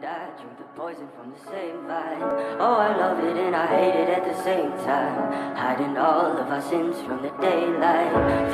die, I drink the poison from the same vine. Oh, I love it and I hate it at the same time. Hiding all of our sins from the daylight.